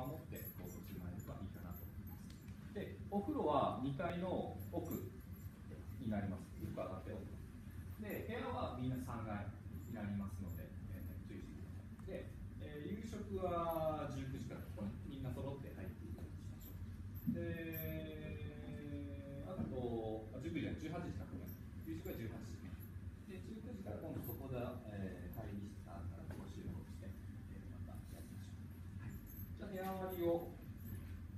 守って行動してもらえればいいかなと思います。でお風呂は2階の奥になります。よく上がって奥で部屋はみんな3階になりますので、えー注意してください。で、えー夕食は19時からここにみんな揃って入っていただきましょう。であとあ19時じゃない18時かごめん夕食は18時ね。で19時から今度そこで、えー、会議室からご集合して、えーまたやりましょう、はい、じゃあ部屋割りを、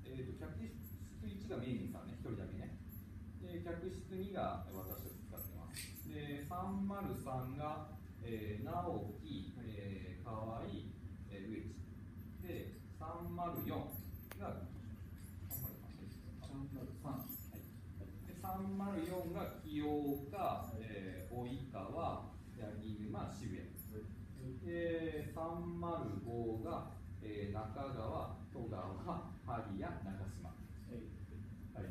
えー、と客室1が名人さんね1人だけねで客室2が私たち使ってますで303が、えー、直樹、えー、河合、えー、植地で304が303はいで304が清岡、えー、及川、八木馬、渋谷。で、305が、えー、中川、戸川、萩谷、長島。はい。はい。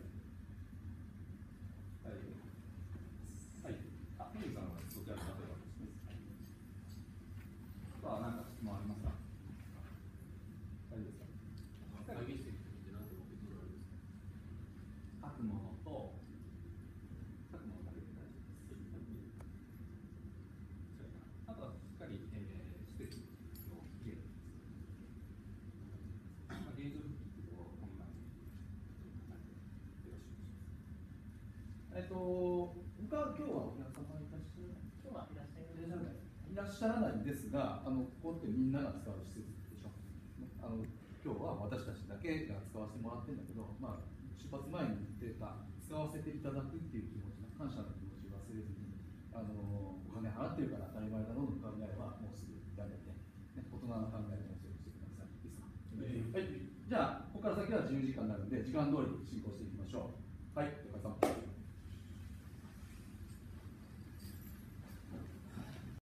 はい。あ、メイさんはそちらの方でお願いします。さあ、何か質問ありますか大丈夫ですか会議室って何て持ってくるあれですか書くものと書くものだけで大丈夫です。それからあとはしっかり、えー、施設の家まあ、現状復帰をこんなよろしくお願いします。えっと、他今日はお客様いらっしゃる今日はいらっしゃいないいらっしゃらないんですが、あのここってみんなが使う施設でしょ？あの今日は私たちだけが使わせてもらってるんだけど、まあ、出発前に言ってた使わせていただくっていう気持ち、感謝の気持ちを忘れずに、あのお金払ってるから当たり前だろうの考えはもうすぐやめて、ね、大人の考えを強くしてください。いいですか、はい、じゃあ、ここから先は自由時間になるんで、時間通り進行していきましょう。